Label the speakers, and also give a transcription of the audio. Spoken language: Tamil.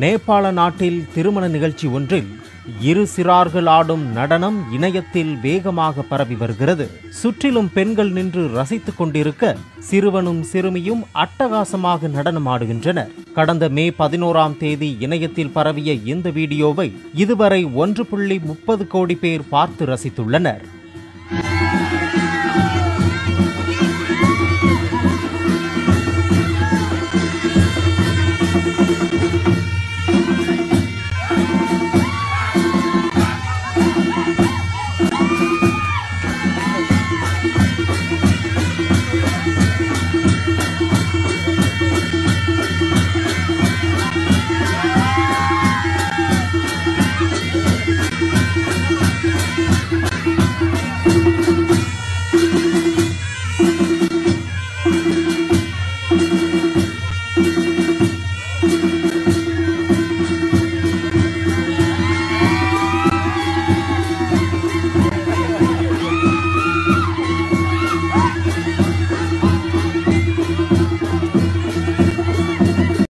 Speaker 1: நேபாள நாட்டில் திருமண நிகழ்ச்சி ஒன்றில் இரு சிறார்கள் ஆடும் நடனம் இணையத்தில் வேகமாக பரவி வருகிறது. சுற்றிலும் பெண்கள் நின்று ரசித்துக் கொண்டிருக்க சிறுவனும் சிறுமியும் அட்டகாசமாக நடனமாடுகின்றனர் கடந்த மே பதினோராம் தேதி இணையத்தில் பரவிய இந்த வீடியோவை இதுவரை ஒன்று புள்ளி முப்பது கோடி பேர் பார்த்து ரசித்துள்ளனர்.